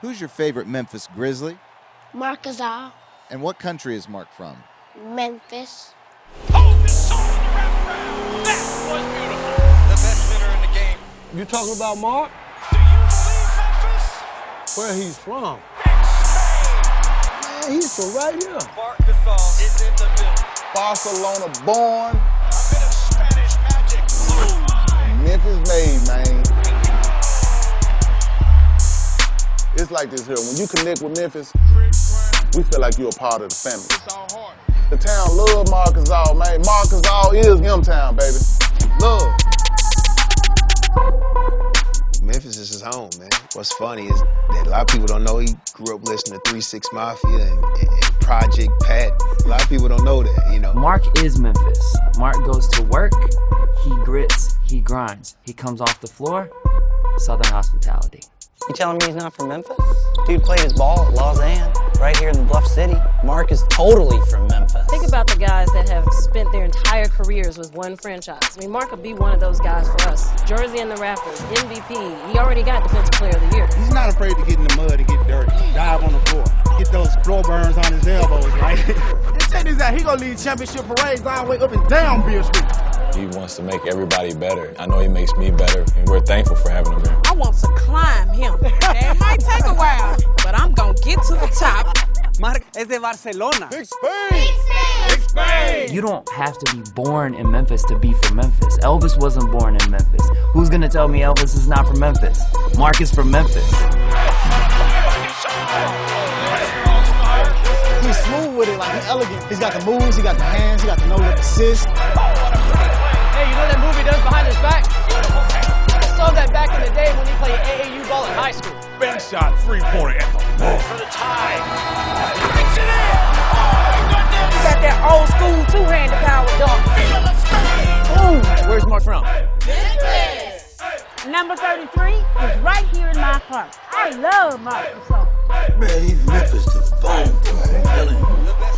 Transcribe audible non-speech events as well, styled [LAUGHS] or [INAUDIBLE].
Who's your favorite Memphis Grizzly? Marc Gasol, And what country is Marc from? Memphis. The best hitter in the game. You talking about Marc? Do you believe Memphis? Where he's from? Man, he's from right here. Marc Gasol is in the building. Barcelona born, It's like this here. When you connect with Memphis, we feel like you're a part of the family. The town love Marc Gasol, man. Marc Gasol is M-Town, baby. Love. Memphis is his home, man. What's funny is that a lot of people don't know he grew up listening to 3 6 Mafia and, and, and Project Pat. A lot of people don't know that, you know. Marc is Memphis. Marc goes to work, he grits, he grinds. He comes off the floor, Southern hospitality. You telling me he's not from Memphis? Dude played his ball at Lausanne, right here in the Bluff City. Marc is totally from Memphis. Think about the guys that have spent their entire careers with one franchise. I mean, Marc could be one of those guys for us. Jersey and the Raptors, MVP. He already got Defensive Player of the Year. He's not afraid to get in the mud and get dirty. Dive on the floor. Get those floor burns on his elbows, right? [LAUGHS] and check this out. He gonna lead championship parades all the way up and down Beale Street. He wants to make everybody better. I know he makes me better, and we're thankful for having him here. I want to climb him. it [LAUGHS] might take a while, but I'm gonna get to the top. Marc es de Barcelona. Big Spain! Big Spain! You don't have to be born in Memphis to be from Memphis. Elvis wasn't born in Memphis. Who's gonna tell me Elvis is not from Memphis? Marc is from Memphis. He's smooth with it, like he's elegant. He's got the moves, he got the hands, he got the no look assist. High school. Ben shot three pointer at the ball. For the tie. Oh, you got that old school two-handed power dunk. Where's Marc from? Number 33 is right here in my heart. I love Marc Man, he's Memphis to bone.